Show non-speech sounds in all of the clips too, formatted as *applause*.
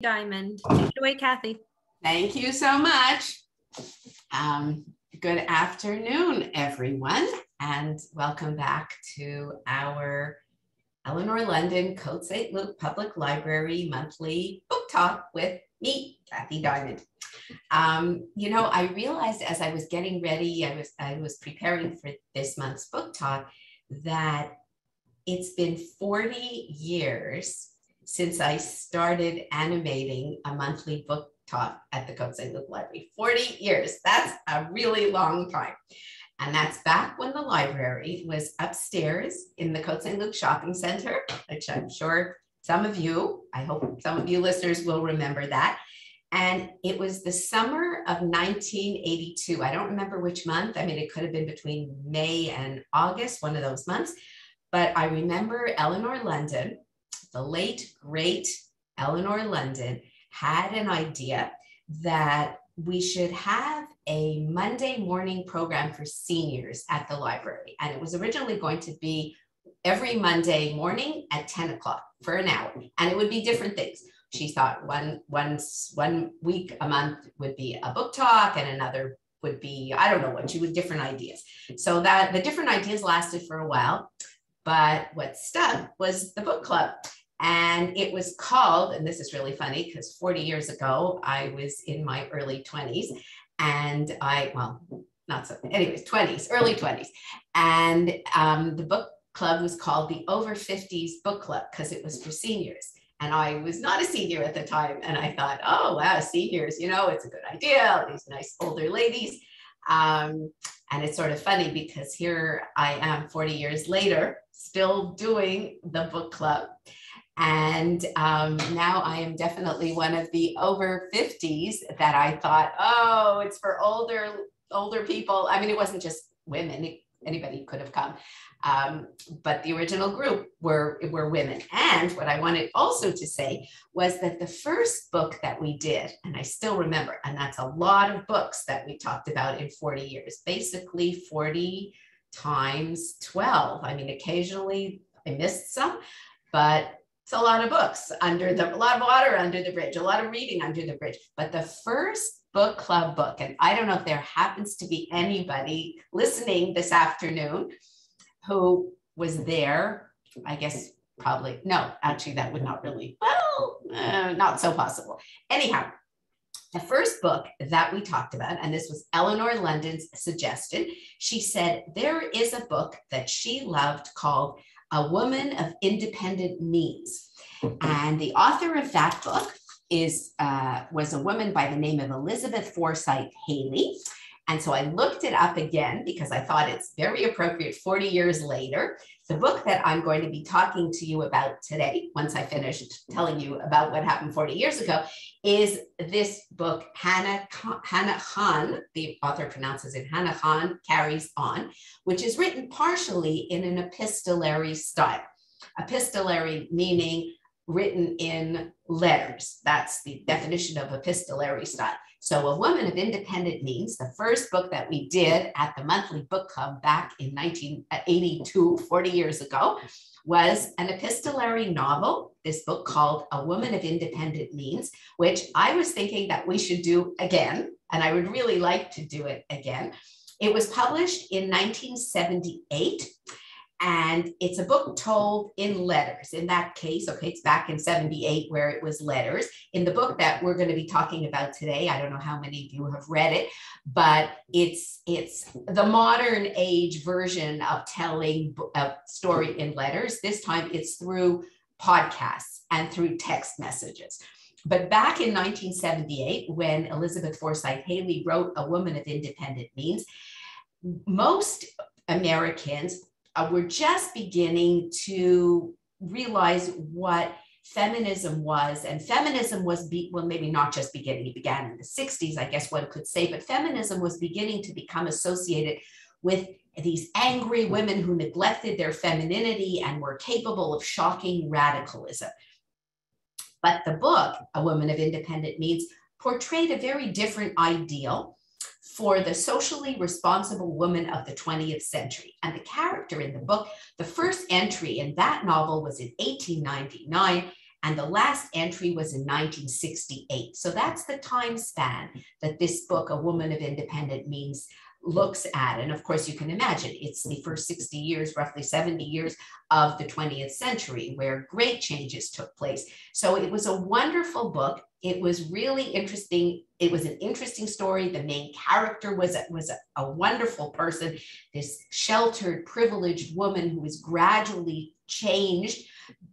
Diamond. Take it away, Kathy. Thank you so much. Um, good afternoon, everyone, and welcome back to our Eleanor London Côte St. Luc Public Library monthly book talk with me, Kathy Diamond. Um, you know, I realized as I was getting ready, I was I was preparing for this month's book talk that it's been 40 years since I started animating a monthly book talk at the Côte St. Luc Library. 40 years. That's a really long time. And that's back when the library was upstairs in the Côte St. Luc Shopping Center, which I'm sure some of you, I hope some of you listeners will remember that. And it was the summer of 1982. I don't remember which month. I mean, it could have been between May and August, one of those months. But I remember Eleanor London, the late, great Eleanor London had an idea that we should have a Monday morning program for seniors at the library. And it was originally going to be every Monday morning at 10 o'clock for an hour. And it would be different things. She thought one once one week a month would be a book talk and another would be, I don't know what, she would different ideas. So that the different ideas lasted for a while. But what stuck was the book club. And it was called, and this is really funny because 40 years ago, I was in my early 20s and I, well, not so, anyways, 20s, early 20s. And um, the book club was called the Over 50s Book Club because it was for seniors. And I was not a senior at the time. And I thought, oh, wow, seniors, you know, it's a good idea. These nice older ladies. Um, and it's sort of funny because here I am 40 years later, still doing the book club. And um, now I am definitely one of the over 50s that I thought, oh, it's for older older people. I mean, it wasn't just women; anybody could have come. Um, but the original group were were women. And what I wanted also to say was that the first book that we did, and I still remember, and that's a lot of books that we talked about in 40 years, basically 40 times 12. I mean, occasionally I missed some, but it's a lot of books under the, a lot of water under the bridge, a lot of reading under the bridge. But the first book club book, and I don't know if there happens to be anybody listening this afternoon who was there, I guess probably, no, actually, that would not really, well, uh, not so possible. Anyhow, the first book that we talked about, and this was Eleanor London's suggestion, she said there is a book that she loved called a woman of independent means. *laughs* And the author of that book is uh, was a woman by the name of Elizabeth Forsyth Hailey. And so I looked it up again because I thought it's very appropriate 40 years later. The book that I'm going to be talking to you about today, once I finished telling you about what happened 40 years ago, is this book, Hana, Hana Khan, the author pronounces it Hana Khan Carries On, which is written partially in an epistolary style. Epistolary meaning written in letters. That's the definition of epistolary style. So, A Woman of Independent Means, the first book that we did at the monthly book club back in 1982, uh, 40 years ago, was an epistolary novel, this book called A Woman of Independent Means, which I was thinking that we should do again, and I would really like to do it again. It was published in 1978 and it's a book told in letters. In that case, okay, it's back in 78 where it was letters. In the book that we're going to be talking about today, I don't know how many of you have read it, but it's it's the modern age version of telling a story in letters. This time it's through podcasts and through text messages. But back in 1978, when Elizabeth Forsyth Hailey wrote A Woman of Independent Means, most Americans uh, we're just beginning to realize what feminism was and feminism was be, well maybe not just beginning it began in the 60s i guess one could say but feminism was beginning to become associated with these angry women who neglected their femininity and were capable of shocking radicalism. But the book a woman of independent means portrayed a very different ideal for the socially responsible woman of the 20th century. And the character in the book, the first entry in that novel was in 1899, And the last entry was in 1968. So that's the time span that this book, A Woman of Independent Means, looks at. And of course, you can imagine it's the first 60 years, roughly 70 years of the 20th century, where great changes took place. So it was a wonderful book. It was really interesting. It was an interesting story. The main character was a, was a, a wonderful person, this sheltered, privileged woman who was gradually changed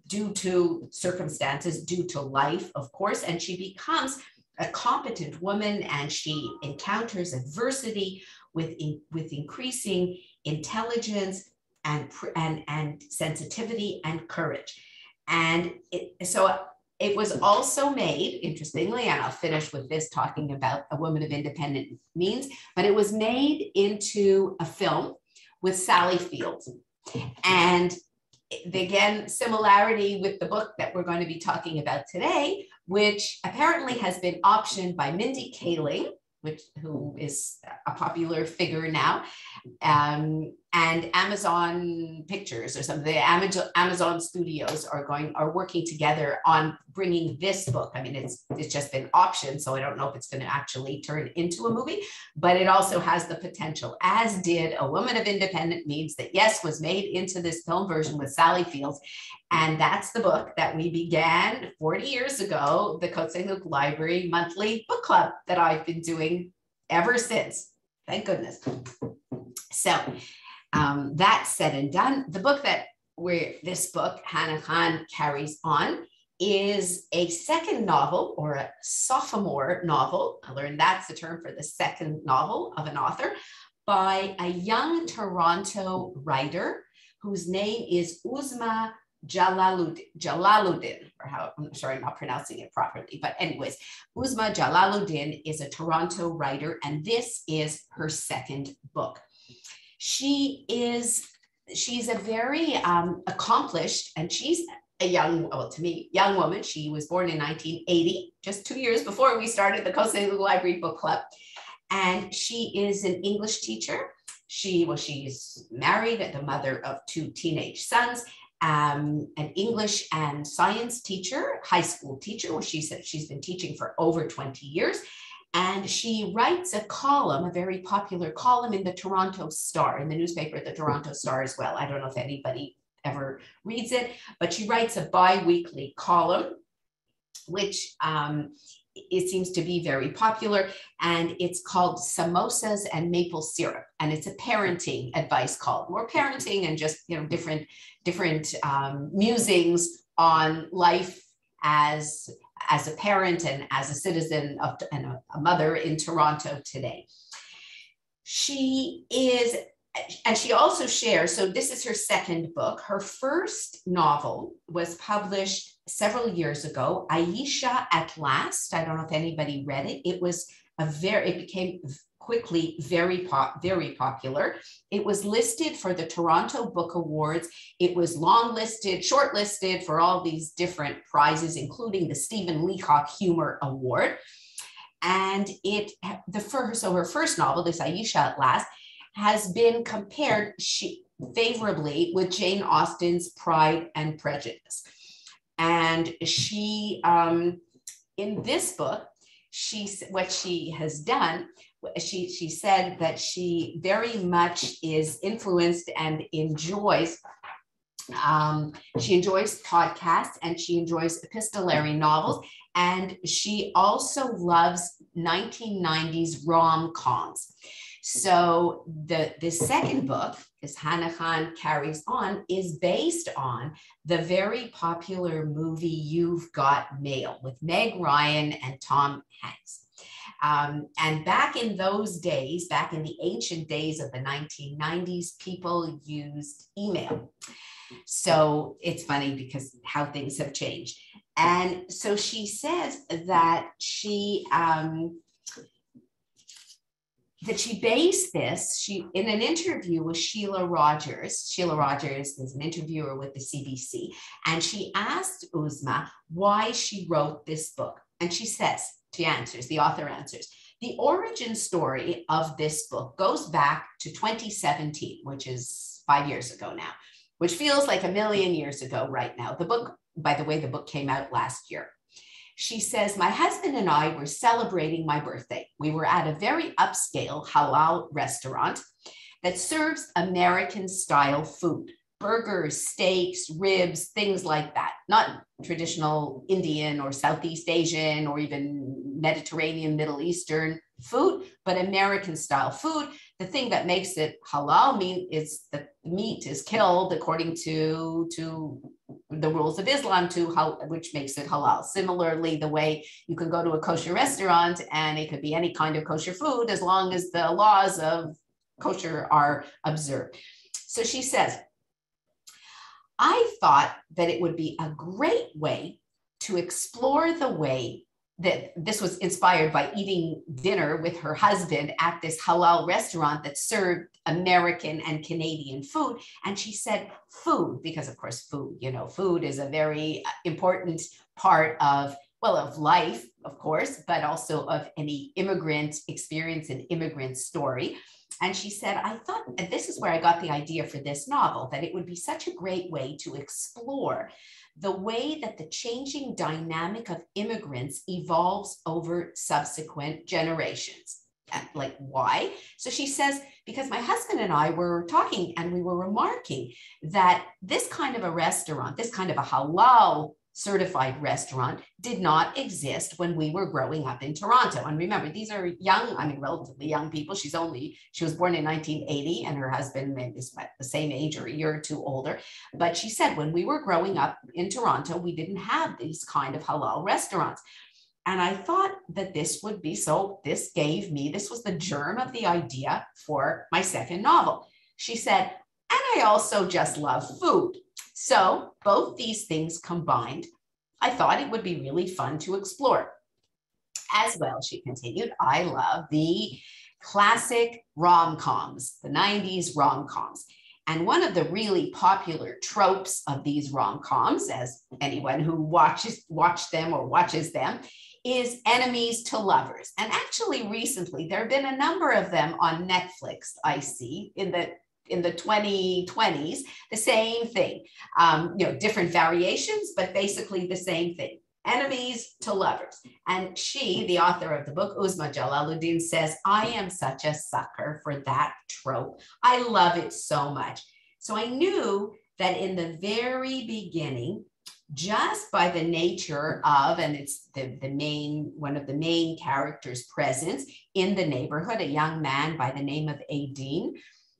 due to circumstances, due to life, of course, and she becomes a competent woman and she encounters adversity with, in, with increasing intelligence and, and, and sensitivity and courage. And it, so it was also made, interestingly, and I'll finish with this talking about a woman of independent means, but it was made into a film with Sally Fields. And again, similarity with the book that we're going to be talking about today, which apparently has been optioned by Mindy Kaling, which who is a popular figure now, um, and Amazon Pictures or some of the Amazon, Studios are going are working together on bringing this book. I mean, it's it's just been optioned, so I don't know if it's going to actually turn into a movie, but it also has the potential, as did A Woman of Independent Means, that yes was made into this film version with Sally Fields, and that's the book that we began 40 years ago, the Saint-Luc Library monthly book club that I've been doing ever since. Thank goodness. So um, that said and done, the book that where this book, Hana Khan carries on, is a second novel or a sophomore novel. I learned that's the term for the second novel of an author by a young Toronto writer whose name is Uzma Jalaluddin, Jalaluddin, or how I'm sorry, I'm not pronouncing it properly, but anyways, Uzma Jalaluddin is a Toronto writer, and this is her second book. She is she's a very um, accomplished, and she's a young, well, to me, young woman. She was born in 1980, just two years before we started the Saint-Luc Library Book Club, and she is an English teacher. She well, she's married, the mother of two teenage sons, um, an English and science teacher, high school teacher, where she said she's been teaching for over 20 years. And she writes a column, a very popular column in the Toronto Star, in the newspaper, the Toronto Star as well. I don't know if anybody ever reads it, but she writes a bi weekly column, which um, it seems to be very popular and it's called samosas and maple syrup and it's a parenting advice column more parenting and just you know different different um, musings on life as as a parent and as a citizen of and a, a mother in toronto today she is and she also shares so this is her second book her first novel was published several years ago, Aisha at Last. I don't know if anybody read it. It was a very, it became quickly very pop, very popular. It was listed for the Toronto Book Awards. It was long listed, shortlisted for all these different prizes, including the Stephen Leacock Humor Award. And it, the first, so her first novel, this Aisha at Last, has been compared she, favorably with Jane Austen's Pride and Prejudice. And she, um, in this book, she what she has done. She she said that she very much is influenced and enjoys. Um, she enjoys podcasts and she enjoys epistolary novels, and she also loves 1990s rom coms. So the the second book as Hana Khan carries on, is based on the very popular movie You've Got Mail with Meg Ryan and Tom Hanks. Um, and back in those days, back in the ancient days of the 1990s, people used email. So it's funny because how things have changed. And so she says that she um, that she based this she in an interview with Shelagh Rogers. Shelagh Rogers is an interviewer with the CBC, and she asked Uzma why she wrote this book. And she says, she answers, the author answers, the origin story of this book goes back to 2017, which is five years ago now, which feels like a million years ago right now. The book by the way, the book came out last year. She says, My husband and I were celebrating my birthday. We were at a very upscale halal restaurant that serves American style food burgers, steaks, ribs, things like that. Not traditional Indian or Southeast Asian or even Mediterranean, Middle Eastern food, but American style food. The thing that makes it halal meat is that meat is killed according to, to the rules of Islam, to how, which makes it halal. Similarly, the way you can go to a kosher restaurant and it could be any kind of kosher food as long as the laws of kosher are observed. So she says, I thought that it would be a great way to explore the way that this was inspired by eating dinner with her husband at this halal restaurant that served American and Canadian food. And she said, food, because of course, food, you know, food is a very important part of, well, of life, of course, but also of any immigrant experience and immigrant story. And she said, I thought, and this is where I got the idea for this novel, that it would be such a great way to explore the way that the changing dynamic of immigrants evolves over subsequent generations. Uh, like, why? So she says, because my husband and I were talking and we were remarking that this kind of a restaurant, this kind of a halal certified restaurant did not exist when we were growing up in Toronto. And remember, these are young, I mean, relatively young people. She's only, she was born in 1980 and her husband is the same age or a year or two older. But she said, when we were growing up in Toronto, we didn't have these kind of halal restaurants. And I thought that this would be so, this gave me, this was the germ of the idea for my second novel. She said, and I also just love food. So, both these things combined, I thought it would be really fun to explore. As well, she continued, I love the classic rom coms, the 90s rom coms. And one of the really popular tropes of these rom coms, as anyone who watches watch them or watches them, is enemies to lovers. And actually, recently there have been a number of them on Netflix. I see in the in the 2020s, the same thing. Um, you know, different variations, but basically the same thing. Enemies to lovers. And she, the author of the book, Uzma Jalaluddin, says, I am such a sucker for that trope. I love it so much. So I knew that in the very beginning, just by the nature of, and it's the, the main, one of the main characters' presence in the neighborhood, a young man by the name of Aydin,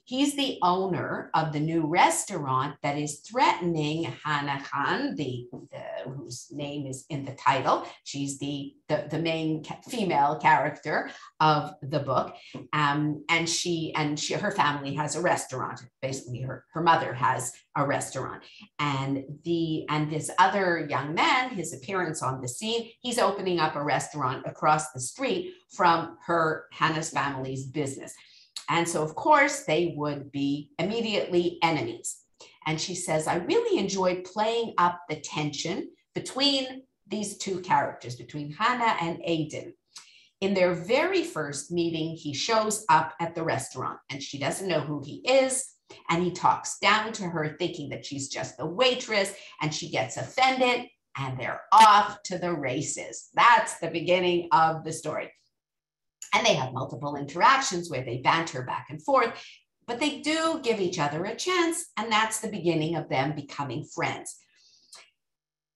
He's the owner of the new restaurant that is threatening Hana Khan, the, the, whose name is in the title. She's the, the, the main female character of the book. Um, and she and she, her family has a restaurant. Basically, her, her mother has a restaurant. And the and this other young man, his appearance on the scene, he's opening up a restaurant across the street from her Hana's family's business. And so, of course, they would be immediately enemies. And she says, I really enjoyed playing up the tension between these two characters, between Hana and Aydin. In their very first meeting, he shows up at the restaurant and she doesn't know who he is. And he talks down to her, thinking that she's just the waitress, and she gets offended, and they're off to the races. That's the beginning of the story. And they have multiple interactions where they banter back and forth, but they do give each other a chance. And that's the beginning of them becoming friends.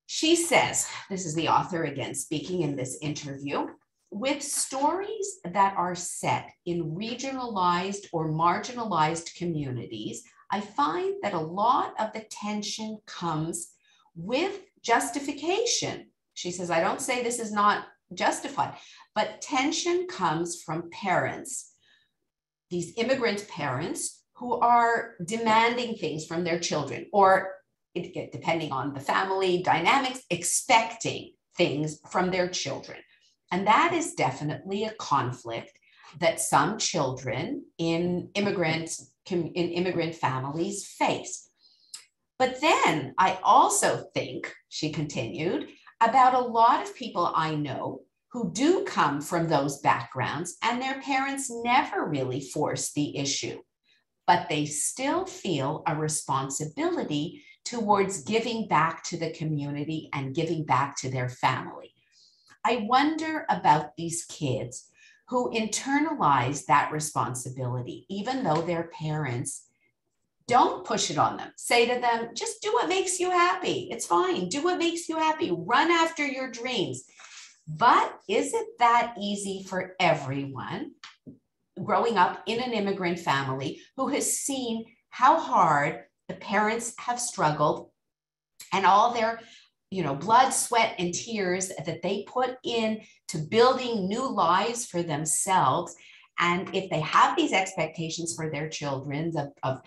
She says, this is the author again speaking in this interview, with stories that are set in regionalized or marginalized communities, I find that a lot of the tension comes with justification. She says, I don't say this is not justified. But tension comes from parents, these immigrant parents who are demanding things from their children, or depending on the family dynamics, expecting things from their children. And that is definitely a conflict that some children in immigrant in immigrant families face. But then I also think, she continued, about a lot of people I know who do come from those backgrounds and their parents never really force the issue, but they still feel a responsibility towards giving back to the community and giving back to their family. I wonder about these kids who internalize that responsibility, even though their parents don't push it on them. Say to them, just do what makes you happy. It's fine. Do what makes you happy. Run after your dreams. But is it that easy for everyone growing up in an immigrant family who has seen how hard the parents have struggled and all their you know blood sweat and tears that they put in to building new lives for themselves? And if they have these expectations for their children of, of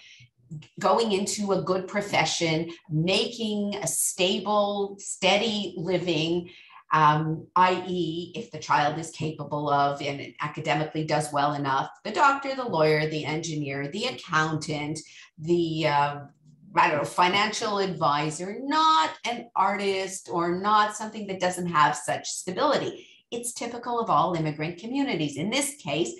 going into a good profession making a stable steady living um, i.e., if the child is capable of and academically does well enough, the doctor, the lawyer, the engineer, the accountant, the uh, I don't know, financial advisor, not an artist or not something that doesn't have such stability. It's typical of all immigrant communities. In this case,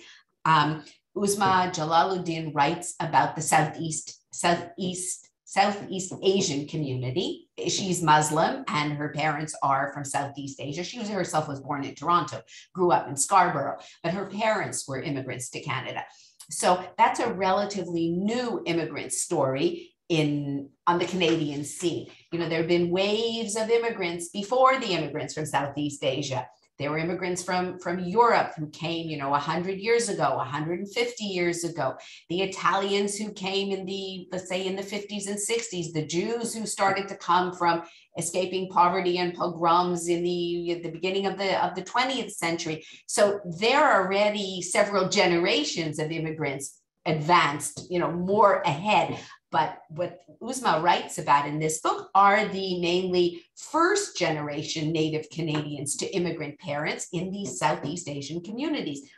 um, Uzma Jalaluddin writes about the Southeast Southeast Southeast Asian community. She's Muslim and her parents are from Southeast Asia. She herself was born in Toronto, grew up in Scarborough, but her parents were immigrants to Canada. So that's a relatively new immigrant story in on the Canadian scene. You know, there have been waves of immigrants before the immigrants from Southeast Asia. There were immigrants from, from Europe who came, you know, 100 years ago, 150 years ago. The Italians who came in the, let's say, in the 50s and 60s. The Jews who started to come from escaping poverty and pogroms in the, the beginning of the, of the 20th century. So there are already several generations of immigrants advanced, you know, more ahead but what Uzma writes about in this book are the mainly first generation Native Canadians to immigrant parents in these Southeast Asian communities.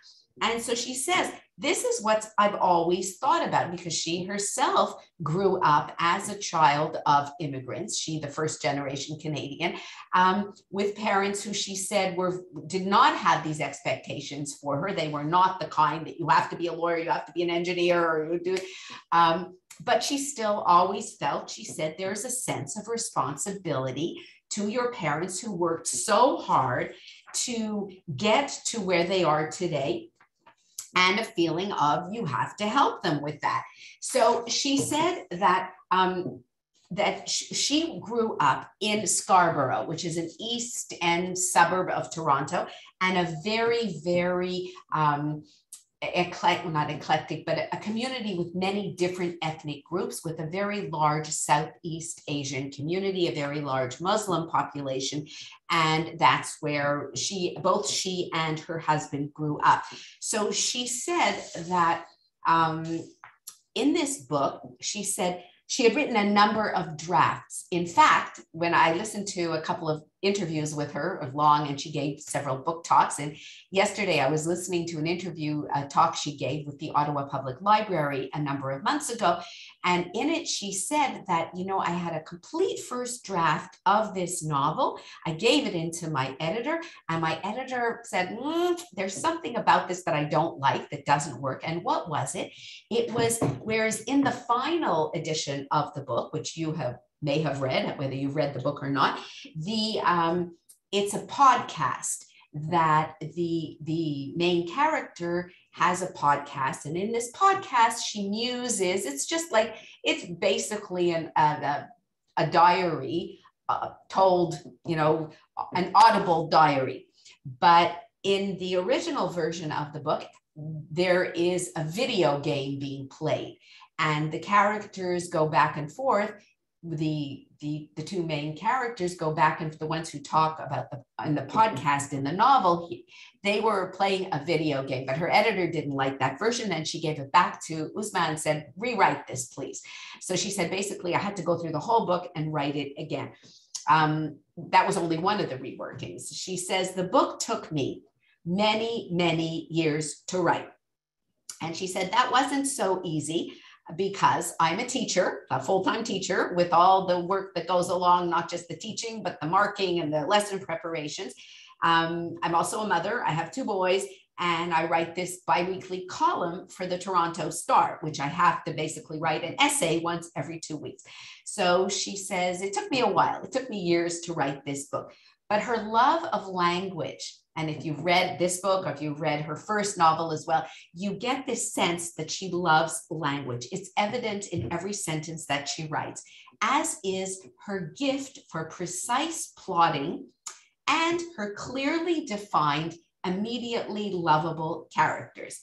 And so she says, this is what I've always thought about because she herself grew up as a child of immigrants. She, the first generation Canadian, um, with parents who she said were did not have these expectations for her. They were not the kind that you have to be a lawyer, you have to be an engineer, or you do. Um, but she still always felt, she said, there's a sense of responsibility to your parents who worked so hard to get to where they are today and a feeling of you have to help them with that. So she said that um, that she grew up in Scarborough, which is an east end suburb of Toronto, and a very, very um, eclectic, not eclectic, but a community with many different ethnic groups with a very large Southeast Asian community, a very large Muslim population. And that's where she, both she and her husband grew up. So she said that um, in this book, she said, she had written a number of drafts. In fact, when I listened to a couple of interviews with her long and she gave several book talks. And yesterday i was listening to an interview a talk she gave with the ottawa public library a number of months ago. And in it she said that you know i had a complete first draft of this novel. I gave it into my editor and my editor said mm, there's something about this that i don't like that doesn't work. And what was it? It was whereas in the final edition of the book which you have may have read, whether you've read the book or not. The um, it's a podcast that the the main character has a podcast and in this podcast she muses it's just like it's basically an, a, a diary uh, told you know an audible diary but in the original version of the book there is a video game being played and the characters go back and forth the the the two main characters go back and the ones who talk about the in the podcast in the novel he, they were playing a video game but her editor didn't like that version and she gave it back to Uzma and said rewrite this please. So she said basically I had to go through the whole book and write it again. Um, that was only one of the reworkings. She says the book took me many many years to write. And she said that wasn't so easy because I'm a teacher, a full time teacher, with all the work that goes along, not just the teaching, but the marking and the lesson preparations. Um, I'm also a mother. I have two boys. and I write this biweekly column for the Toronto Star, which I have to basically write an essay once every two weeks. So she says, It took me a while, it took me years to write this book, but her love of language. And if you've read this book or if you've read her first novel as well, you get this sense that she loves language. It's evident in every sentence that she writes, as is her gift for precise plotting and her clearly defined immediately lovable characters.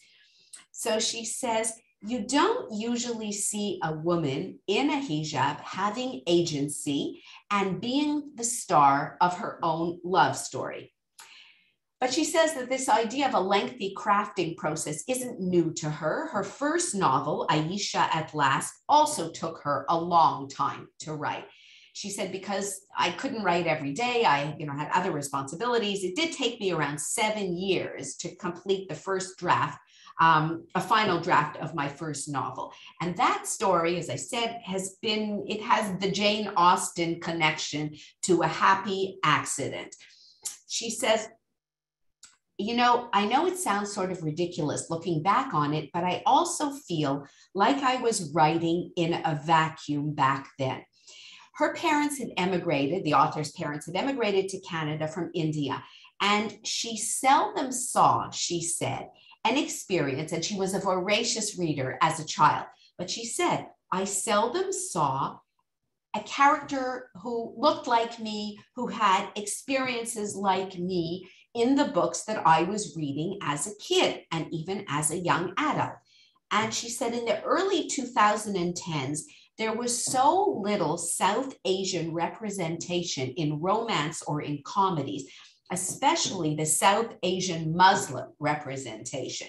So she says, you don't usually see a woman in a hijab having agency and being the star of her own love story. But she says that this idea of a lengthy crafting process isn't new to her. Her first novel, Aisha at Last, also took her a long time to write. She said because i couldn't write every day i you know had other responsibilities it did take me around seven years to complete the first draft um, a final draft of my first novel. And that story as i said has been it has the jane austen connection to a happy accident. She says you know, I know it sounds sort of ridiculous looking back on it, but I also feel like I was writing in a vacuum back then her parents had emigrated, the author's parents had emigrated to Canada from India. And she seldom saw, she said, an experience, and she was a voracious reader as a child. But she said, I seldom saw a character who looked like me, who had experiences like me in the books that I was reading as a kid and even as a young adult. And she said in the early 2010s, there was so little South Asian representation in romance or in comedies, especially the South Asian Muslim representation.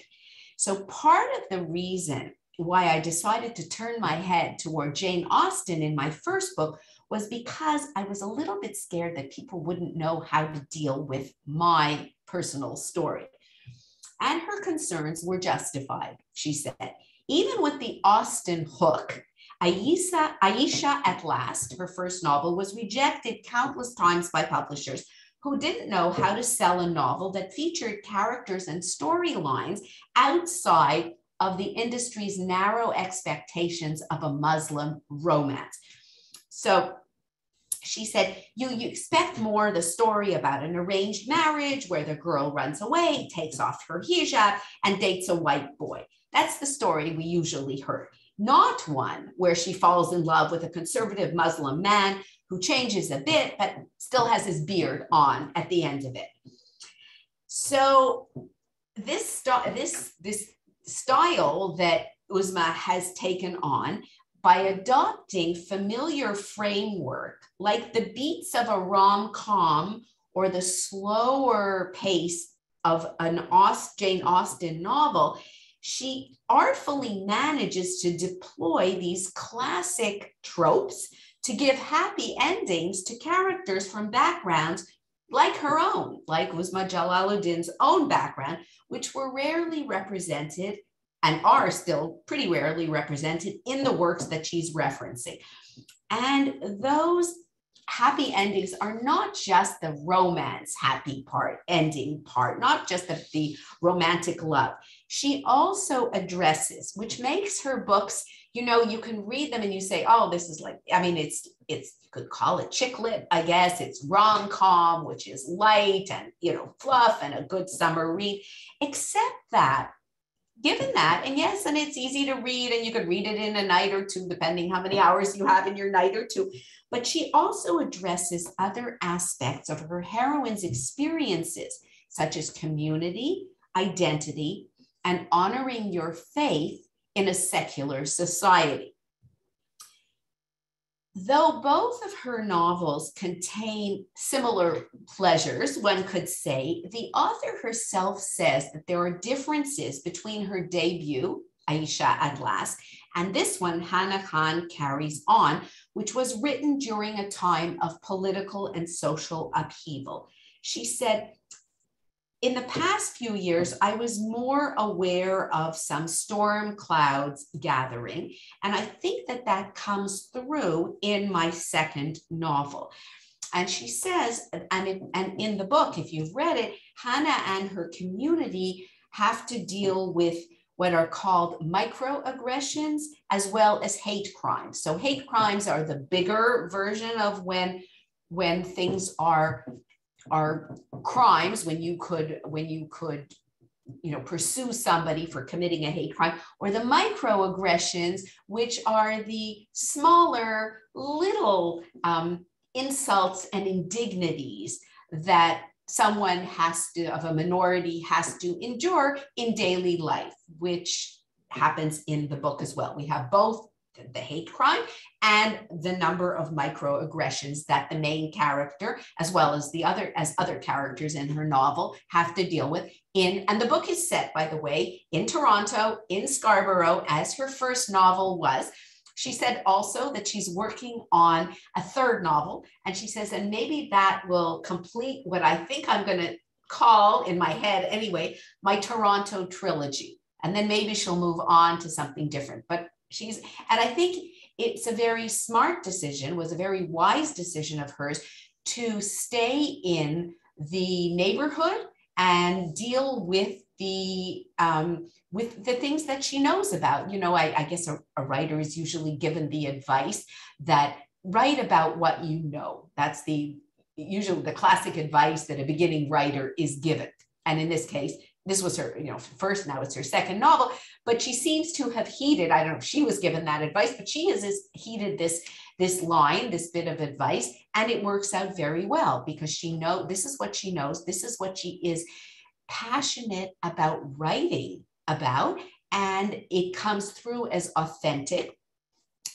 So, part of the reason why I decided to turn my head toward Jane Austen in my first book was because I was a little bit scared that people wouldn't know how to deal with my personal story. And her concerns were justified, she said. Even with the Austen hook, Aisha, Aisha at Last, her first novel, was rejected countless times by publishers who didn't know how to sell a novel that featured characters and storylines outside of the industry's narrow expectations of a Muslim romance. So she said, you, you expect more the story about an arranged marriage where the girl runs away, takes off her hijab, and dates a white boy. That's the story we usually heard not one where she falls in love with a conservative Muslim man who changes a bit, but still has his beard on at the end of it. So this, this, this style that Uzma has taken on by adopting familiar framework like the beats of a rom-com or the slower pace of an Aust- Jane Austen novel, she artfully manages to deploy these classic tropes to give happy endings to characters from backgrounds like her own, like Uzma Jalaluddin's own background, which were rarely represented and are still pretty rarely represented in the works that she's referencing. And those happy endings are not just the romance happy part, ending part, not just the, the romantic love. She also addresses, which makes her books, you know, you can read them and you say, oh, this is like, I mean, it's, it's, you could call it chick lit, I guess. It's rom com, which is light and, you know, fluff and a good summer read, except that given that, and yes, and it's easy to read, and you could read it in a night or two, depending how many hours you have in your night or two. But she also addresses other aspects of her heroine's experiences, such as community, identity, and honoring your faith in a secular society. Though both of her novels contain similar pleasures, one could say, the author herself says that there are differences between her debut, Aisha at Last, and this one, Hana Khan Carries On, which was written during a time of political and social upheaval. She said, in the past few years, I was more aware of some storm clouds gathering. And I think that that comes through in my second novel. And she says, and in, and in the book, if you've read it, Hana and her community have to deal with what are called microaggressions as well as hate crimes. So hate crimes are the bigger version of when when things are are crimes when you could when you could you know pursue somebody for committing a hate crime or the microaggressions which are the smaller little um, insults and indignities that someone has to of a minority has to endure in daily life which happens in the book as well. We have both the hate crime and the number of microaggressions that the main character as well as the other as other characters in her novel have to deal with in and the book is set by the way in Toronto in Scarborough as her first novel was. She said also that she's working on a third novel and she says and maybe that will complete what I think I'm going to call in my head anyway my Toronto trilogy. And then maybe she'll move on to something different but she's and i think it's a very smart decision was a very wise decision of hers to stay in the neighborhood and deal with the um, with the things that she knows about. You know i, I guess a, a writer is usually given the advice that write about what you know. That's the usually the classic advice that a beginning writer is given. And in this case this was her, you know, first, now it's her second novel, but she seems to have heeded, I don't know if she was given that advice, but she has heeded this, this line, this bit of advice, and it works out very well because she know this is what she knows, this is what she is passionate about writing about, and it comes through as authentic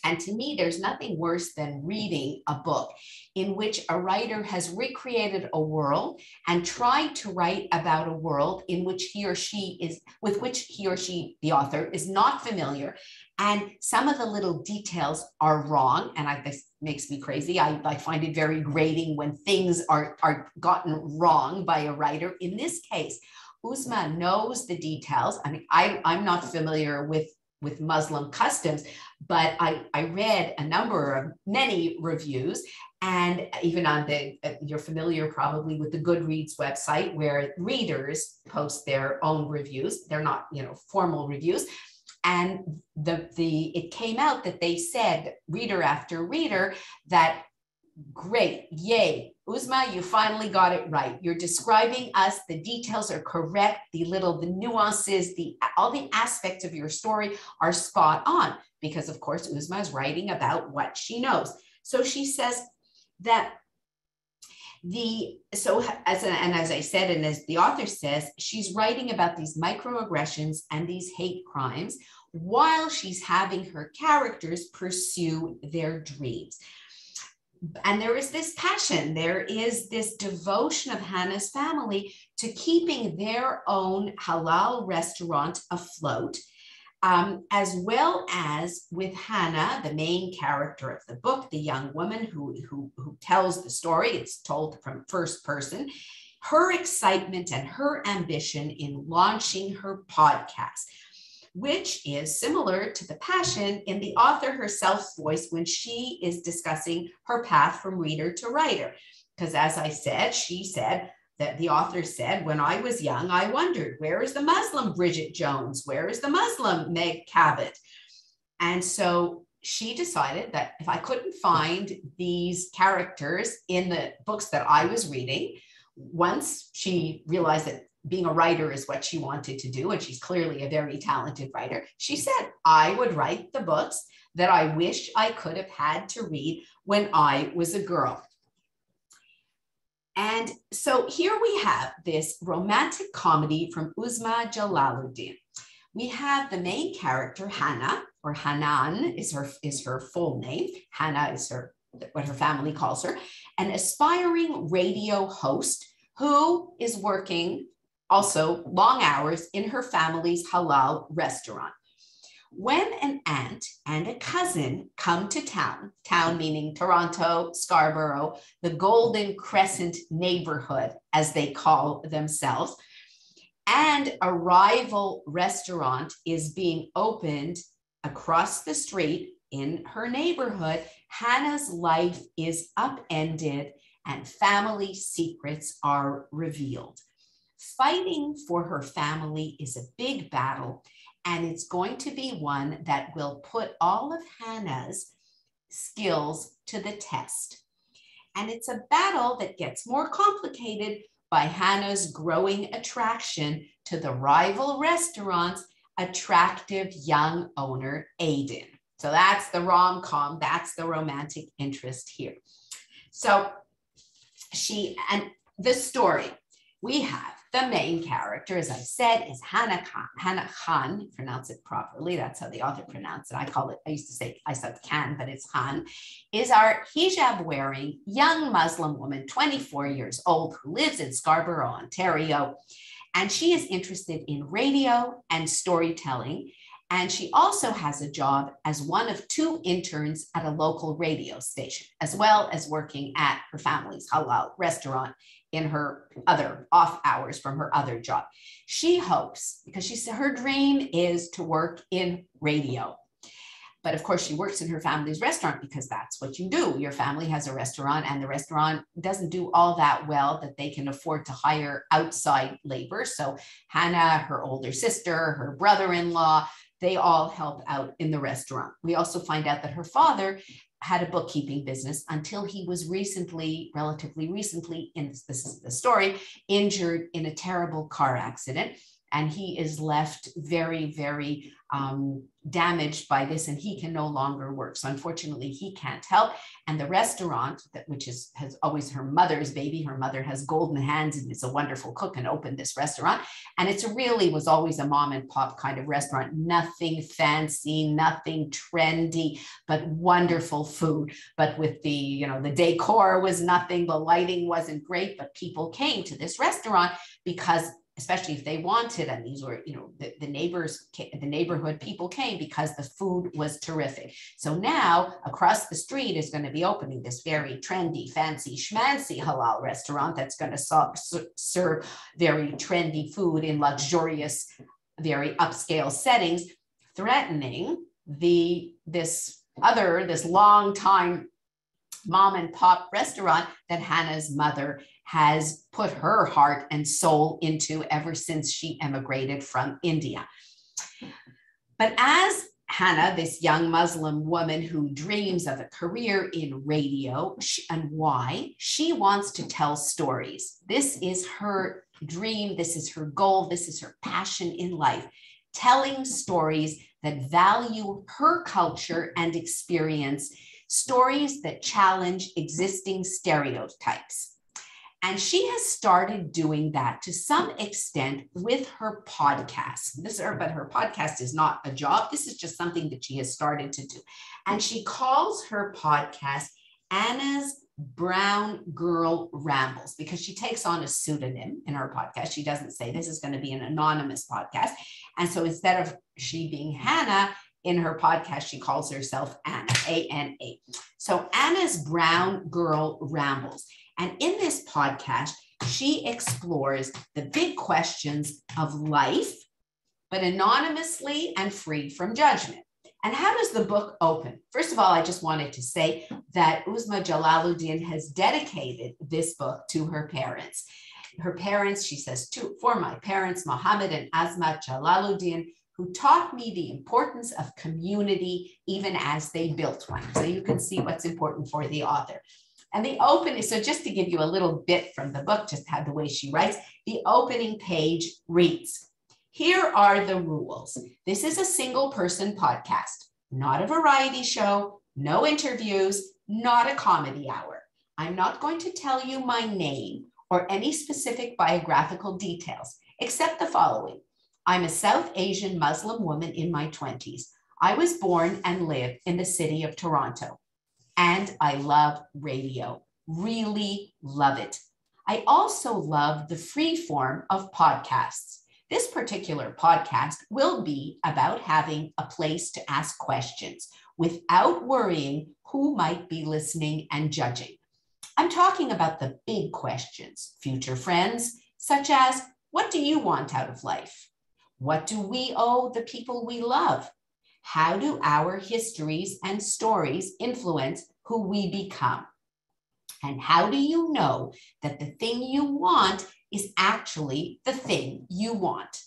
and to me, there's nothing worse than reading a book in which a writer has recreated a world and tried to write about a world in which he or she is, with which he or she, the author, is not familiar. And some of the little details are wrong. And I, this makes me crazy. I, I find it very grating when things are, are gotten wrong by a writer. In this case, Uzma knows the details. I mean, I, I'm not familiar with with Muslim customs, but I, I read a number of many reviews and even on the uh, you're familiar probably with the goodreads website where readers post their own reviews. They're not you know formal reviews. And the the it came out that they said reader after reader that great yay Uzma, you finally got it right. You're describing us. The details are correct. The little, the nuances, the all the aspects of your story are spot on because, of course, Uzma is writing about what she knows. So she says that the so as and as I said, and as the author says, she's writing about these microaggressions and these hate crimes while she's having her characters pursue their dreams and there is this passion, there is this devotion of Hana's family to keeping their own halal restaurant afloat, um, as well as with Hana, the main character of the book, the young woman who, who, who tells the story, it's told from first person, her excitement and her ambition in launching her podcast which is similar to the passion in the author herself's voice when she is discussing her path from reader to writer. Because as I said, she said, that the author said, when I was young, I wondered, where is the Muslim Bridget Jones? Where is the Muslim Meg Cabot? And so she decided that if I couldn't find these characters in the books that I was reading, once she realized that being a writer is what she wanted to do, and she's clearly a very talented writer, she said, I would write the books that I wish I could have had to read when I was a girl. And so here we have this romantic comedy from Uzma Jalaluddin. We have the main character, Hana, or Hanan is her, is her full name. Hana is her what her family calls her, an aspiring radio host who is working also long hours in her family's halal restaurant. When an aunt and a cousin come to town, town meaning Toronto, Scarborough, the Golden Crescent neighborhood, as they call themselves, and a rival restaurant is being opened across the street in her neighborhood, Hana's life is upended and family secrets are revealed. Fighting for her family is a big battle, and it's going to be one that will put all of Hana's skills to the test. And it's a battle that gets more complicated by Hana's growing attraction to the rival restaurant's attractive young owner, Aydin. So that's the rom com, that's the romantic interest here. So she, and the story we have the main character, as I said, is Hana Khan. Hana Khan, pronounce it properly. That's how the author pronounced it. I call it, I used to say, I said Khan, but it's Khan, is our hijab wearing young Muslim woman, 24 years old, who lives in Scarborough, Ontario. And she is interested in radio and storytelling. And she also has a job as one of two interns at a local radio station, as well as working at her family's halal restaurant in her other off hours from her other job. She hopes, because she said her dream is to work in radio. But of course, she works in her family's restaurant because that's what you do. Your family has a restaurant, and the restaurant doesn't do all that well that they can afford to hire outside labor. So, Hana, her older sister, her brother in law, they all help out in the restaurant. We also find out that her father had a bookkeeping business until he was recently, relatively recently, in this is the story, injured in a terrible car accident and he is left very, very um, damaged by this, and he can no longer work. So unfortunately, he can't help. And the restaurant, that which is has always her mother's baby, her mother has golden hands and is a wonderful cook and opened this restaurant. And it's really was always a mom and pop kind of restaurant, nothing fancy, nothing trendy, but wonderful food. But with the you know the decor was nothing, the lighting wasn't great, but people came to this restaurant because especially if they wanted and these were you know the, the neighbors the neighborhood people came because the food was terrific. So now across the street is going to be opening this very trendy fancy schmancy halal restaurant that's going to serve very trendy food in luxurious very upscale settings threatening the this other this long time mom and pop restaurant that Hana's mother has put her heart and soul into ever since she emigrated from India. But as Hana, this young Muslim woman who dreams of a career in radio, and why she wants to tell stories. This is her dream, this is her goal, this is her passion in life. Telling stories that value her culture and experience stories that challenge existing stereotypes. And she has started doing that to some extent with her podcast. This, her, but her podcast is not a job. This is just something that she has started to do. And she calls her podcast Ana's Brown Girl Rambles because she takes on a pseudonym in her podcast. She doesn't say this is going to be an anonymous podcast. And so instead of she being Hana, in her podcast, she calls herself Ana, A N A. So Ana's Brown Girl Rambles. And in this podcast, she explores the big questions of life, but anonymously and free from judgment. And how does the book open? First of all, I just wanted to say that Uzma Jalaluddin has dedicated this book to her parents. Her parents, she says, to, for my parents, Mohammed and Asma Jalaluddin, who taught me the importance of community even as they built one. So you can see what's important for the author. And the opening, so just to give you a little bit from the book, just how the way she writes, the opening page reads Here are the rules. This is a single person podcast, not a variety show, no interviews, not a comedy hour. I'm not going to tell you my name or any specific biographical details, except the following I'm a South Asian Muslim woman in my 20s. I was born and live in the city of Toronto. And I love radio, really love it. I also love the free form of podcasts. This particular podcast will be about having a place to ask questions without worrying who might be listening and judging. I'm talking about the big questions, future friends, such as what do you want out of life? What do we owe the people we love? How do our histories and stories influence who we become? And how do you know that the thing you want is actually the thing you want.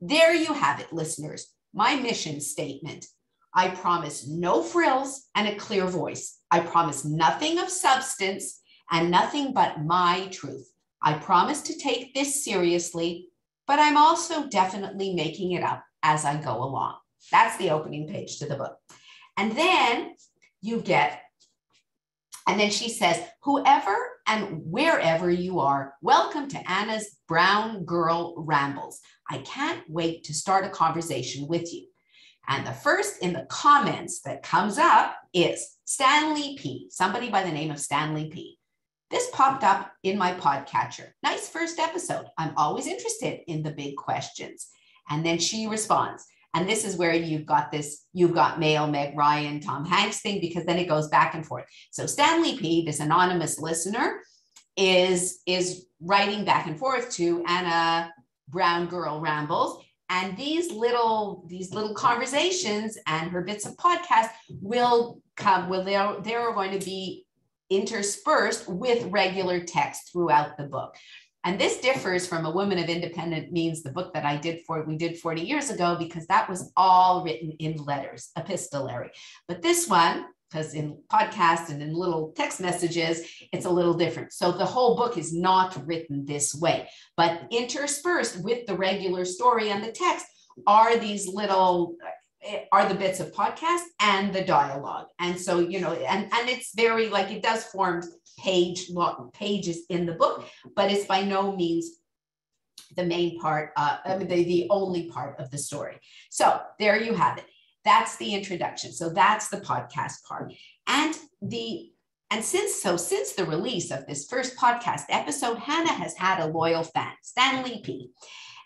There you have it, listeners. My mission statement. I promise no frills and a clear voice. I promise nothing of substance and nothing but my truth. I promise to take this seriously, but I'm also definitely making it up as I go along. That's the opening page to the book. And then you get, and then she says, whoever and wherever you are, welcome to Ana's Brown Girl Rambles. I can't wait to start a conversation with you. And the first in the comments that comes up is Stanley P, somebody by the name of Stanley P. This popped up in my podcatcher. Nice first episode. I'm always interested in the big questions. And then she responds, and this is where you've got this, you've got mail, Meg Ryan, Tom Hanks thing, because then it goes back and forth. So Stanley P, this anonymous listener, is, is writing back and forth to Ana Brown Girl Rambles. And these little, these little conversations and her bits of podcast will come, will they're, they're going to be interspersed with regular text throughout the book. And this differs from A Woman of Independent Means, the book that I did for we did 40 years ago, because that was all written in letters, epistolary. But this one, because in podcast and in little text messages, it's a little different. So the whole book is not written this way, but interspersed with the regular story and the text are these little eh, are the bits of podcast and the dialogue and so you know and and it's very like it does form page long pages in the book, but it's by no means the main part, uh, I mean, the, the only part of the story. So there you have it. That's the introduction. So that's the podcast part. And the and since so since the release of this first podcast episode, Hana has had a loyal fan, Stanley P.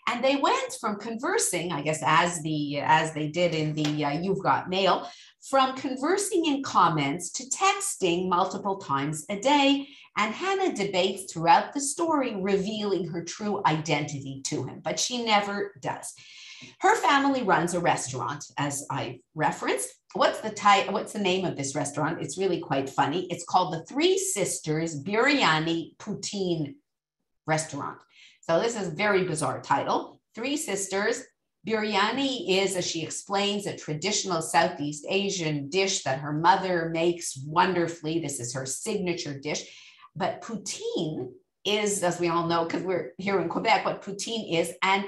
And they went from conversing, I guess, as the as they did in the uh, You've Got Mail, from conversing in comments to texting multiple times a day. And Hana debates throughout the story, revealing her true identity to him, but she never does. Her family runs a restaurant, as I referenced. What's the type, what's the name of this restaurant? It's really quite funny. It's called the Three Sisters Biryani Poutine Restaurant. So this is a very bizarre title. Three Sisters Biryani is, as she explains, a traditional Southeast Asian dish that her mother makes wonderfully. This is her signature dish. But poutine is, as we all know, because we're here in Quebec, what poutine is. And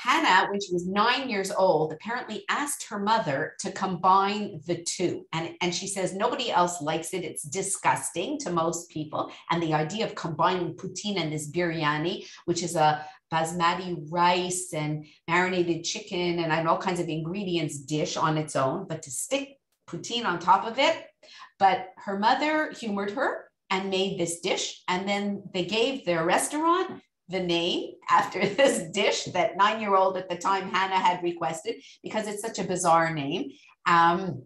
Hana, when she was nine years old, apparently asked her mother to combine the two. And, and she says nobody else likes it. It's disgusting to most people. And the idea of combining poutine and this biryani, which is a basmati rice and marinated chicken and all kinds of ingredients dish on its own, but to stick poutine on top of it. But her mother humored her and made this dish. And then they gave their restaurant the name after *laughs* this dish that nine year old at the time Hana had requested because it's such a bizarre name. Um,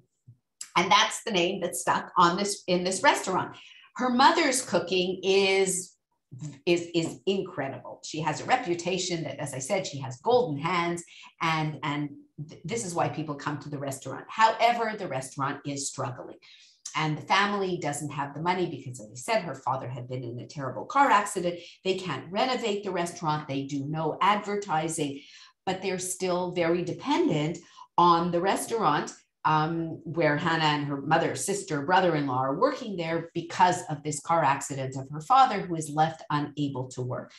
and that's the name that stuck on this in this restaurant. Her mother's cooking is is is incredible. She has a reputation that, as I said, she has golden hands, and and th- this is why people come to the restaurant. However, the restaurant is struggling. And the family doesn't have the money because, as I said, her father had been in a terrible car accident. They can't renovate the restaurant. They do no advertising, but they're still very dependent on the restaurant um, where Hana and her mother, sister, brother in law are working there because of this car accident of her father, who is left unable to work.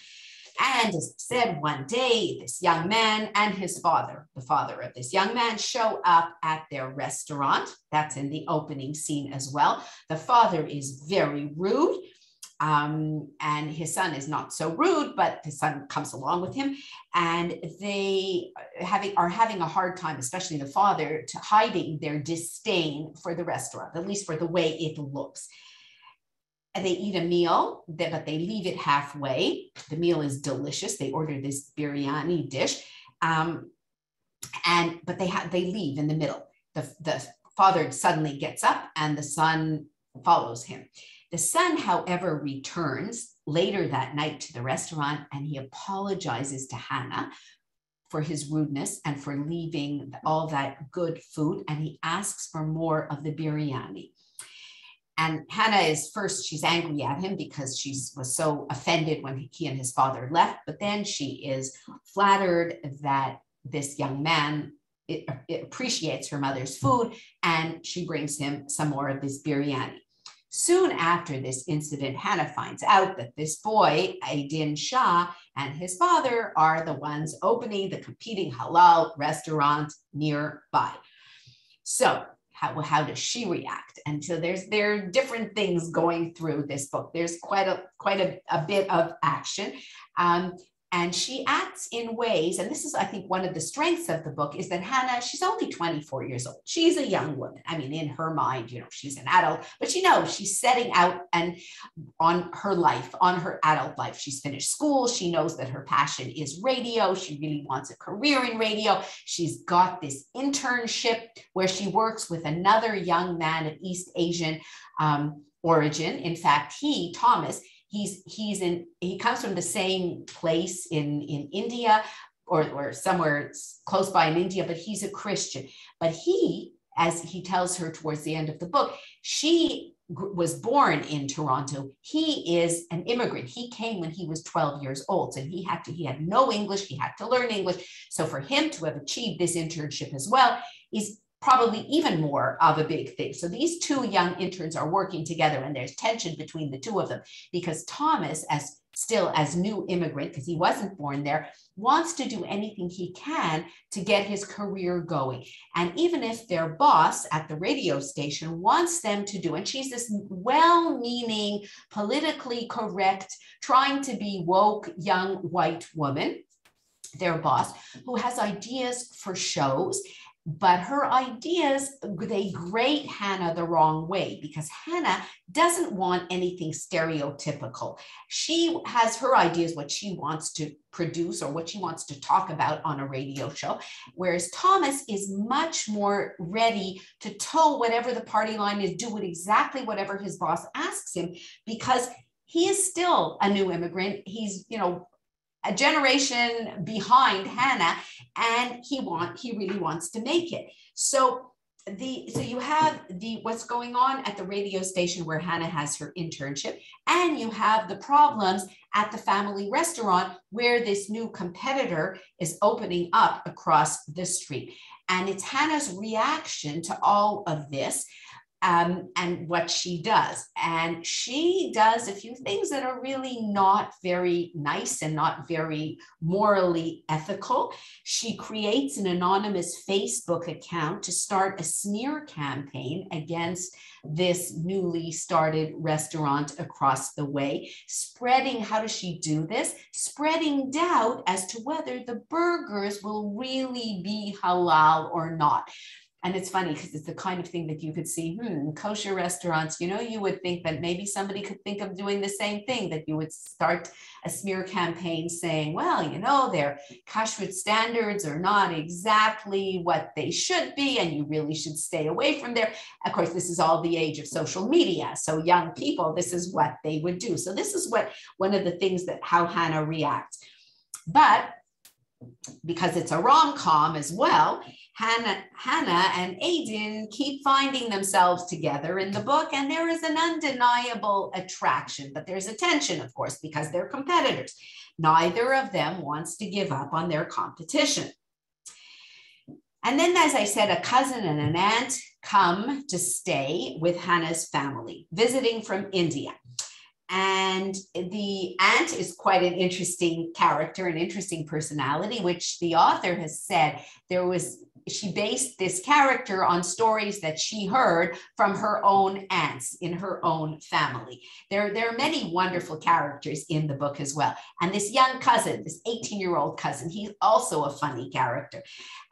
And as said, one day, this young man and his father, the father of this young man, show up at their restaurant. That's in the opening scene as well. The father is very rude. Um, and his son is not so rude, but his son comes along with him, and they having are having a hard time, especially the father, to hiding their disdain for the restaurant, at least for the way it looks. They eat a meal, but they leave it halfway. The meal is delicious. They order this biryani dish, um, and but they have they leave in the middle. The the father suddenly gets up, and the son follows him the son, however, returns later that night to the restaurant and he apologizes to Hana for his rudeness and for leaving all that good food. And he asks for more of the biryani. And Hana is first, she's angry at him because she was so offended when he and his father left. But then she is flattered that this young man it, it appreciates her mother's food and she brings him some more of this biryani. Soon after this incident, Hana finds out that this boy, Aydin Shah, and his father are the ones opening the competing halal restaurant nearby. So how, how does she react? And so there's there are different things going through this book. There's quite a quite a, a bit of action. Um, and she acts in ways and this is i think one of the strengths of the book is that hana she's only 24 years old. She's a young woman. I mean in her mind you know she's an adult but she knows she's setting out and on her life on her adult life. She's finished school. She knows that her passion is radio. She really wants a career in radio. She's got this internship where she works with another young man of east asian um, origin. In fact he thomas he's he's in he comes from the same place in in India or, or somewhere close by in India, but he's a Christian. But he, as he tells her towards the end of the book, she was born in Toronto. He is an immigrant. He came when he was 12 years old. and he had to, he had no English. He had to learn English. So for him to have achieved this internship as well is probably even more of a big thing. So these two young interns are working together and there's tension between the two of them because Thomas, as still as new immigrant, because he wasn't born there, wants to do anything he can to get his career going. And even if their boss at the radio station wants them to do, and she's this well meaning, politically correct, trying to be woke young white woman, their boss, who has ideas for shows but her ideas they grate hana the wrong way because hana doesn't want anything stereotypical. She has her ideas what she wants to produce or what she wants to talk about on a radio show whereas thomas is much more ready to toe whatever the party line is do it exactly whatever his boss asks him because he is still a new immigrant. He's you know a generation behind Hana, and he want he really wants to make it. So the so you have the what's going on at the radio station where Hana has her internship, and you have the problems at the family restaurant where this new competitor is opening up across the street. And it's Hannah's reaction to all of this um, and what she does. And she does a few things that are really not very nice and not very morally ethical. She creates an anonymous Facebook account to start a smear campaign against this newly started restaurant across the way, spreading, how does she do this? Spreading doubt as to whether the burgers will really be halal or not. And it's funny because it's the kind of thing that you could see, hmm, kosher restaurants, you know, you would think that maybe somebody could think of doing the same thing, that you would start a smear campaign saying, well, you know, their kashrut standards are not exactly what they should be, and you really should stay away from there. Of course, this is all the age of social media. So young people, this is what they would do. So this is what one of the things that how Hana reacts. But because it's a rom-com as well, Hana, Hana and Aydin keep finding themselves together in the book, and there is an undeniable attraction, but there's a tension, of course, because they're competitors. Neither of them wants to give up on their competition. And then, as I said, a cousin and an aunt come to stay with Hana's family, visiting from India. And the aunt is quite an interesting character, an interesting personality, which the author has said there was she based this character on stories that she heard from her own aunts in her own family. There, there are many wonderful characters in the book as well. And this young cousin, this 18 year old cousin, he's also a funny character.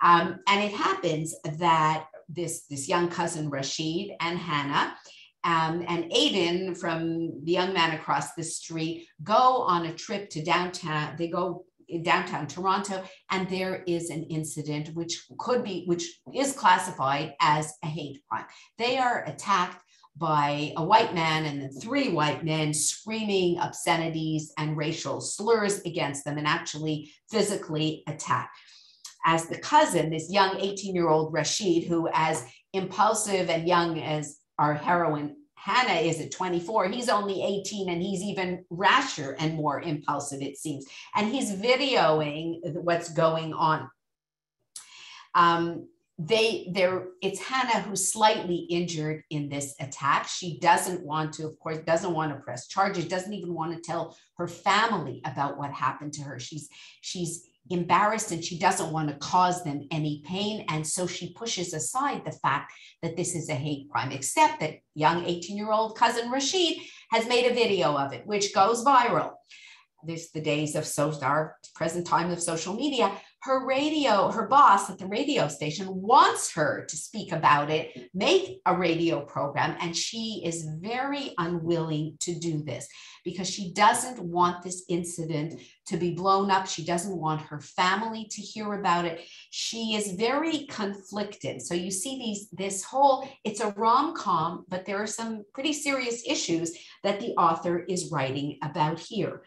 Um, and it happens that this, this young cousin, Rashid and Hana, um, and Aydin from the young man across the street go on a trip to downtown. They go downtown Toronto, and there is an incident which could be, which is classified as a hate crime. They are attacked by a white man and then three white men screaming obscenities and racial slurs against them and actually physically attack. As the cousin, this young 18 year old Rashid, who, as impulsive and young as our heroine Hana is at 24. He's only 18 and he's even rasher and more impulsive, it seems. And he's videoing what's going on. Um, they there it's hana who's slightly injured in this attack she doesn't want to of course doesn't want to press charges doesn't even want to tell her family about what happened to her she's she's embarrassed and she doesn't want to cause them any pain. And so she pushes aside the fact that this is a hate crime except that young 18 year old cousin rashid has made a video of it which goes viral. This the days of so our present time of social media her radio, her boss at the radio station wants her to speak about it, make a radio program, and she is very unwilling to do this because she doesn't want this incident to be blown up. She doesn't want her family to hear about it. She is very conflicted. So you see these this whole it's a rom-com, but there are some pretty serious issues that the author is writing about here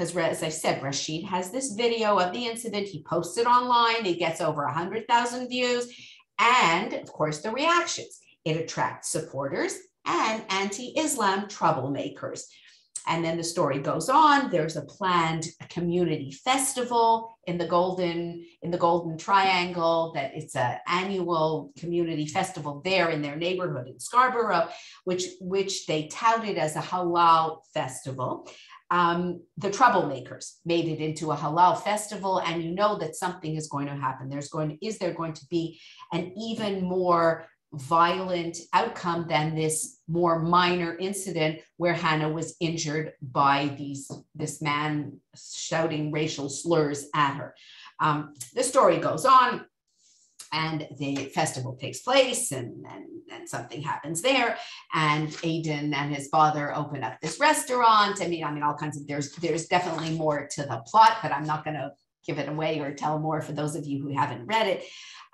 because as I said, Rashid has this video of the incident. He posts it online. It gets over 100,000 views. And of course, the reactions. It attracts supporters and anti-Islam troublemakers. And then the story goes on. There's a planned community festival in the Golden in the Golden Triangle. That it's an annual community festival there in their neighborhood in Scarborough, which which they touted as a halal festival um, the troublemakers made it into a halal festival and you know that something is going to happen there's going to, is there going to be an even more violent outcome than this more minor incident where hana was injured by these this man shouting racial slurs at her um, the story goes on and the festival takes place and, and, and something happens there and Aydin and his father open up this restaurant. I mean, I mean, all kinds of, there's, there's definitely more to the plot, but I'm not going to give it away or tell more for those of you who haven't read it.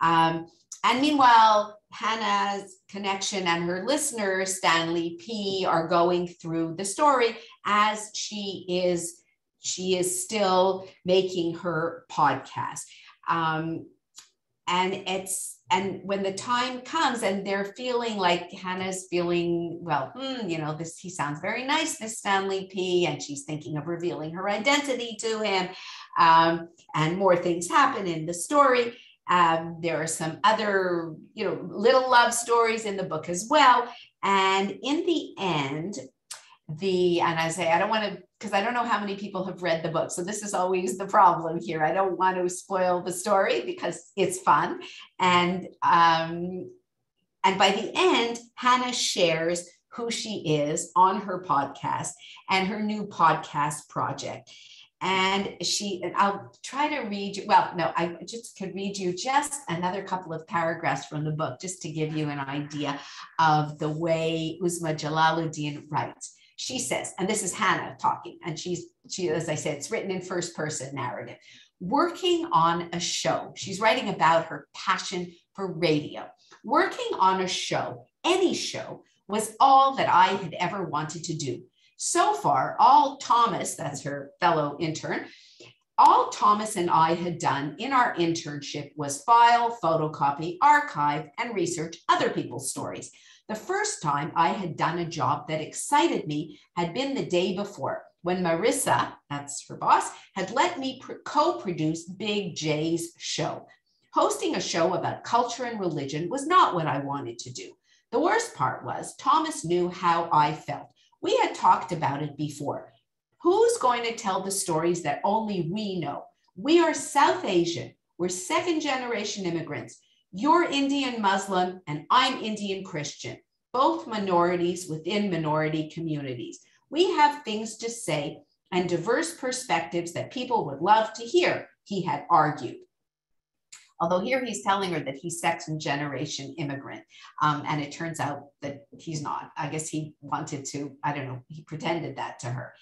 Um, and meanwhile, Hana's connection and her listener, Stanley P, are going through the story as she is she is still making her podcast. Um, and it's and when the time comes and they're feeling like hana's feeling well hmm, you know this he sounds very nice this stanley p and she's thinking of revealing her identity to him um, and more things happen in the story um, there are some other you know little love stories in the book as well and in the end the and i say i don't want to because I don't know how many people have read the book. So this is always the problem here. I don't want to spoil the story because it's fun. And um, and by the end, Hana shares who she is on her podcast and her new podcast project. And she, and I'll try to read you. Well, no, I just could read you just another couple of paragraphs from the book, just to give you an idea of the way Uzma Jalaluddin writes she says, and this is Hana talking, and she's, she, as I said, it's written in first person narrative, working on a show. She's writing about her passion for radio. Working on a show, any show, was all that I had ever wanted to do. So far, all Thomas, that's her fellow intern, all Thomas and I had done in our internship was file, photocopy, archive, and research other people's stories. The first time I had done a job that excited me had been the day before when Marissa, that's her boss, had let me co produce Big J's show. Hosting a show about culture and religion was not what I wanted to do. The worst part was Thomas knew how I felt. We had talked about it before. Who's going to tell the stories that only we know? We are South Asian. We're second generation immigrants. You're Indian Muslim and I'm Indian Christian, both minorities within minority communities. We have things to say and diverse perspectives that people would love to hear, he had argued. Although here he's telling her that he's second generation immigrant. Um, and it turns out that he's not. I guess he wanted to, I don't know, he pretended that to her.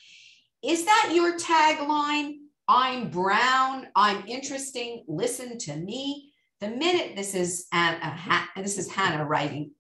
Is that your tagline? I'm brown, I'm interesting, listen to me. The minute this is Ana, this is Hana writing,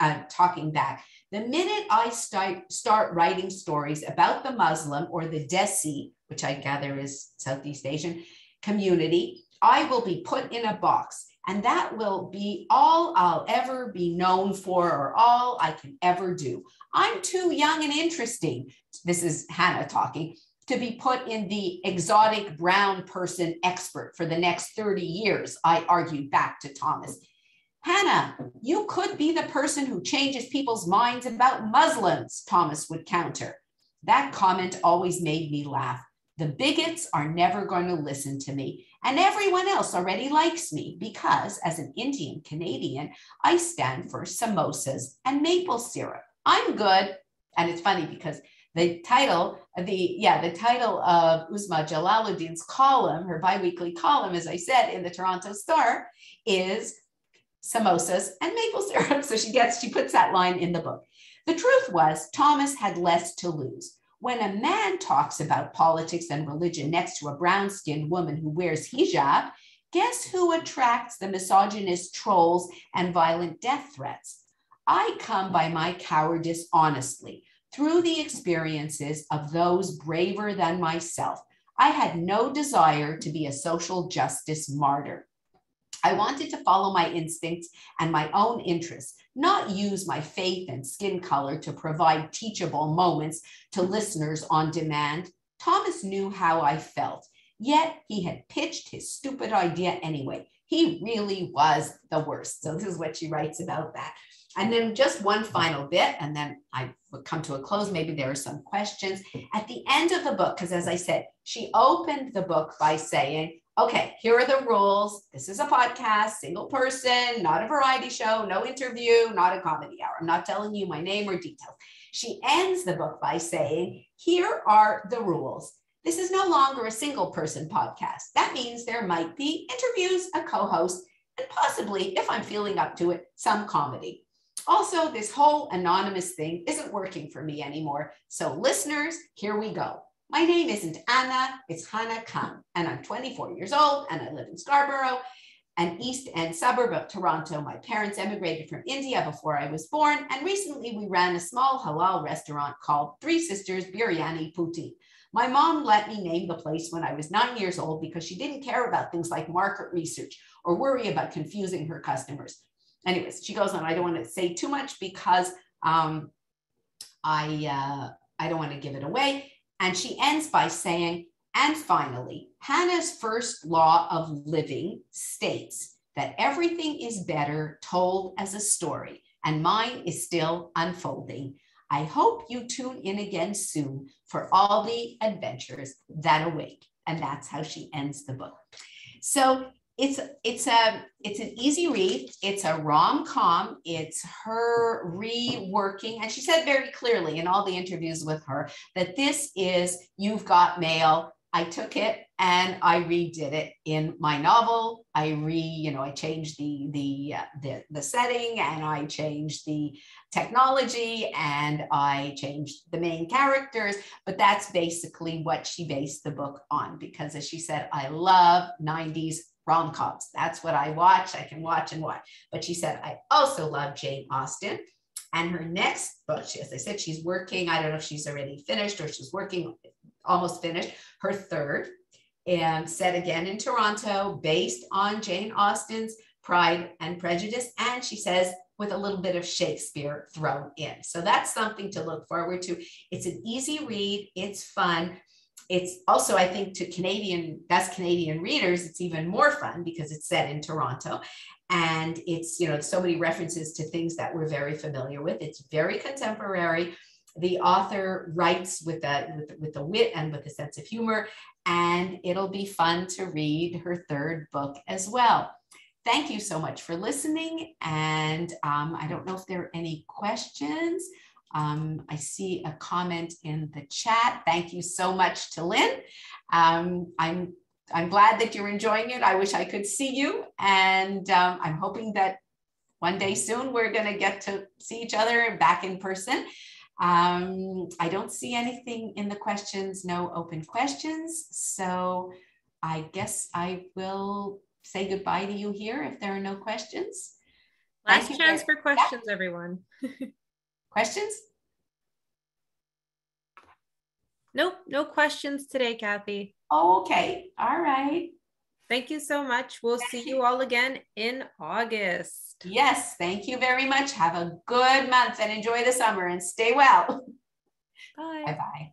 uh, talking back. The minute I start start writing stories about the Muslim or the Desi, which I gather is Southeast Asian community, I will be put in a box And that will be all I'll ever be known for or all I can ever do. I'm too young and interesting. This is Hana talking to be put in the exotic brown person expert for the next 30 years, I argued back to Thomas. Hana, you could be the person who changes people's minds about Muslims, Thomas would counter. That comment always made me laugh. The bigots are never going to listen to me, and everyone else already likes me because, as an Indian Canadian, I stand for samosas and maple syrup. I'm good. And it's funny because the title, the yeah, the title of Uzma Jalaluddin's column, her biweekly column, as I said in the Toronto Star, is samosas and maple syrup. *laughs* So she gets, she puts that line in the book. The truth was, Thomas had less to lose. When a man talks about politics and religion next to a brown skinned woman who wears hijab, guess who attracts the misogynist trolls and violent death threats? I come by my cowardice honestly through the experiences of those braver than myself. I had no desire to be a social justice martyr. I wanted to follow my instincts and my own interests, not use my faith and skin color to provide teachable moments to listeners on demand. Thomas knew how I felt, yet he had pitched his stupid idea anyway. He really was the worst. So, this is what she writes about that. And then just one final bit, and then I would come to a close. Maybe there are some questions at the end of the book, because as I said, she opened the book by saying, okay, here are the rules. This is a podcast, single person, not a variety show, no interview, not a comedy hour. I'm not telling you my name or details. She ends the book by saying, here are the rules. This is no longer a single person podcast. That means there might be interviews, a co host, and possibly, if I'm feeling up to it, some comedy. Also, this whole anonymous thing isn't working for me anymore. So, listeners, here we go. My name isn't Ana, it's Hana Khan, and I'm 24 years old and I live in Scarborough, an East End suburb of Toronto. My parents emigrated from India before I was born, and recently we ran a small halal restaurant called Three Sisters Biryani Poutine. My mom let me name the place when I was nine years old because she didn't care about things like market research or worry about confusing her customers anyways, she goes on. I don't want to say too much because um, I uh, I don't want to give it away. And she ends by saying, and finally, Hana's first law of living states that everything is better told as a story, and mine is still unfolding. I hope you tune in again soon for all the adventures that await. And that's how she ends the book. So it's it's a it's an easy read. It's a rom-com. It's her reworking and she said very clearly in all the interviews with her that this is you've got mail i took it and i redid it in my novel i re you know i changed the the uh, the, the setting and i changed the technology and i changed the main characters but that's basically what she based the book on because as she said i love 90s rom coms. That's what I watch. I can watch and watch. But she said, I also love Jane Austen. And her next book, she, as I said, she's working. I don't know if she's already finished or she's working almost finished. Her third, and set again in Toronto, based on Jane Austen's Pride and Prejudice. And she says, with a little bit of Shakespeare thrown in. So that's something to look forward to. It's an easy read, it's fun it's also i think to canadian best canadian readers it's even more fun because it's set in toronto and it's you know so many references to things that we're very familiar with it's very contemporary the author writes with a with, with a wit and with a sense of humor and it'll be fun to read her third book as well thank you so much for listening and um, i don't know if there are any questions um, I see a comment in the chat. Thank you so much to Lynn. Um, I'm I'm glad that you're enjoying it. I wish I could see you, and um, I'm hoping that one day soon we're going to get to see each other back in person. Um, I don't see anything in the questions, no open questions. So I guess I will say goodbye to you here if there are no questions. Last chance for questions, yeah. everyone. *laughs* Questions? Nope, no questions today, Kathy. Oh, okay. All right. Thank you so much. We'll thank see you. you all again in August. Yes, thank you very much. Have a good month and enjoy the summer and stay well. Bye. Bye bye.